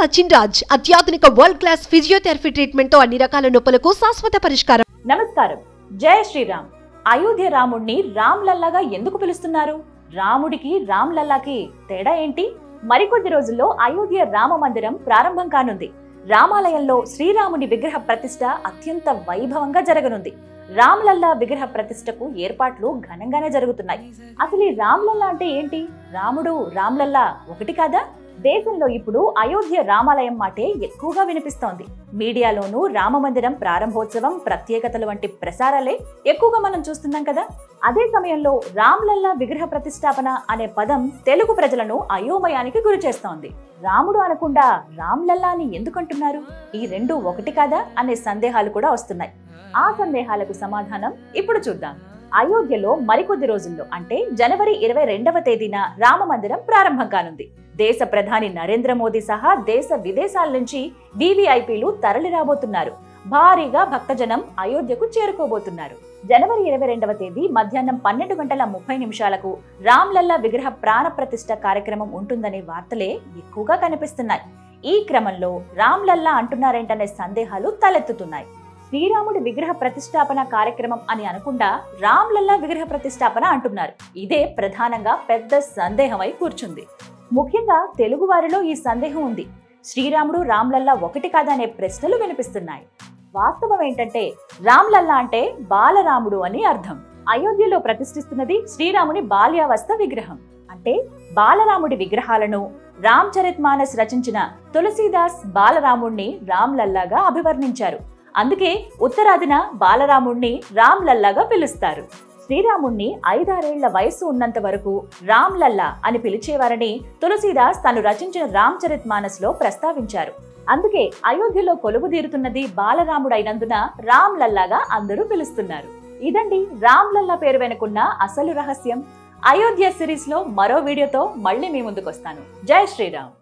సచిన్ రాజ్ అత్యాధునిక world class physiotherapy ట్రీట్మెంట్తో అన్ని రకాల నొప్పులకు శాశ్వత పరిష్కారం. నమస్కారం. జయ శ్రీరామ్. అయోధ్య రాముణ్ణి రామ్లల్లాగా ఎందుకు పిలుస్తున్నారు? రాముడికి రామ్లల్లాకి తేడా ఏంటి? మరికొద్ది రోజుల్లో అయోధ్య రామ మందిరం ప్రారంభం కానుంది. రామాలయంలో శ్రీరాముని విగ్రహ ప్రతిష్ట అత్యంత వైభవంగా జరగనుంది. రామ్లల్లా విగ్రహ ప్రతిష్టకు ఏర్పాట్లు ఘనంగానే జరుగుతున్నాయి. అసలు ఈ రామ్లల్లా అంటే ఏంటి? రాముడు రామ్లల్లా ఒకటి కాదా? దేశంలో ఇప్పుడు అయోధ్య రామాలయం మాటే ఎక్కువగా వినిపిస్తోంది. మీడియాలోనూ రామమందిరం ప్రారంభోత్సవం ప్రత్యేకతలు వంటి ప్రసారాలే ఎక్కువగా మనం చూస్తున్నాం కదా. అదే సమయంలో రామ్లల్లా విగ్రహ ప్రతిష్టాపన అనే పదం తెలుగు ప్రజలను అయోమయానికి గురి చేస్తోంది. రాముడు అనకుండా రామ్లల్లా అని ఎందుకంటున్నారు? ఈ రెండు ఒకటి కాదా? అనే సందేహాలు కూడా వస్తున్నాయి. ఆ సందేహాలకు సమాధానం ఇప్పుడు చూద్దాం. అయోధ్యలో మరికొద్ది రోజుల్లో అంటే జనవరి ఇరవై రెండవ తేదీన రామ మందిరం ప్రారంభం కానుంది. దేశ ప్రధాని నరేంద్ర మోదీ సహా దేశ విదేశాల నుంచి వివిఐపీలు తరలి రాబోతున్నారు భారీగా భక్తజనం అయోధ్యకు చేరుకోబోతున్నారు. జనవరి ఇరవై రెండవ తేదీ మధ్యాహ్నం పన్నెండు గంటల ముప్పై నిమిషాలకు రామ్లల్లా విగ్రహ ప్రాణ ప్రతిష్ఠ కార్యక్రమం ఉంటుందనే వార్తలే ఎక్కువగా కనిపిస్తున్నాయి. ఈ క్రమంలో రామ్లల్లా అంటున్నారేంటనే సందేహాలు తలెత్తుతున్నాయి. శ్రీరాముడి విగ్రహ ప్రతిష్టాపన కార్యక్రమం అని అనకుండా రామ్లల్లా విగ్రహ ప్రతిష్టాపన అంటున్నారు. ఇదే ప్రధానంగా పెద్ద సందేహమై కూర్చుంది. ముఖ్యంగా తెలుగు వారిలో ఈ సందేహం ఉంది. శ్రీరాముడు రామ్లల్లా ఒకటి కాదనే ప్రశ్నలు వినిపిస్తున్నాయి. వాస్తవం ఏంటంటే రామ్లల్లా అంటే బాలరాముడు అని అర్థం. అయోధ్యలో ప్రతిష్ఠిస్తున్నది శ్రీరాముని బాల్యావస్థ విగ్రహం. అంటే బాలరాముడి విగ్రహాలను రామ్ చరిత్ మానస్ రచించిన తులసీదాస్ బాలరాముణ్ణి రామ్లల్లాగా అభివర్ణించారు. అందుకే ఉత్తరాదిన బాలరాముణ్ణి రామ్ లల్లాగా పిలుస్తారు. శ్రీరాముణ్ణి ఐదారేళ్ళ వయస్సు ఉన్నంత వరకు రామ్ లల్లా అని పిలిచేవారని తులసీదాస్ తను రచించిన రామ్చరిత్ మానస్లో ప్రస్తావించారు. అందుకే అయోధ్యలో కొలువుదీరుతున్నది బాలరాముడైనందున రామ్ లల్లాగా అందరూ పిలుస్తున్నారు. ఇదండి రామ్ లల్లా పేరు వెనుకున్న అసలు రహస్యం. అయోధ్య సిరీస్లో మరో వీడియోతో మళ్ళీ మీ ముందుకొస్తాను. జై శ్రీరామ్.